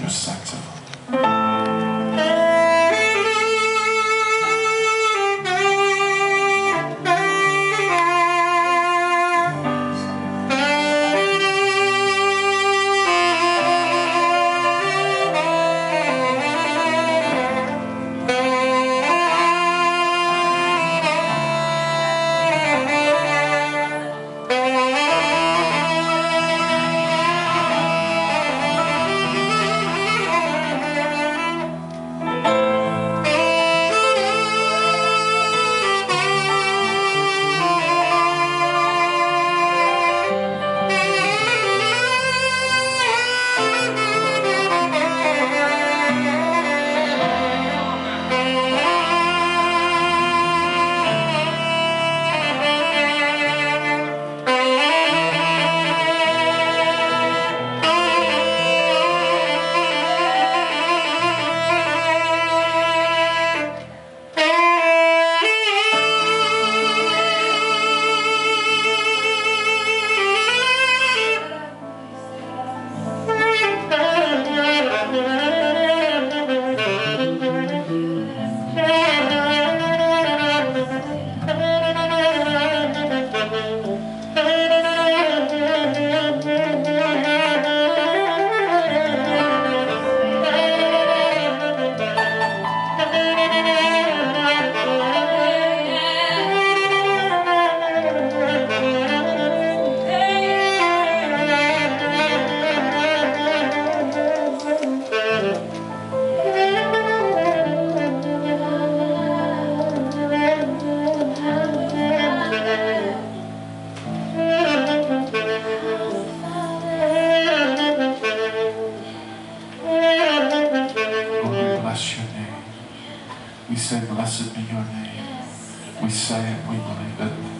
your saxophone. Música Bye. Say, Blessed be your name. We say it, we believe it.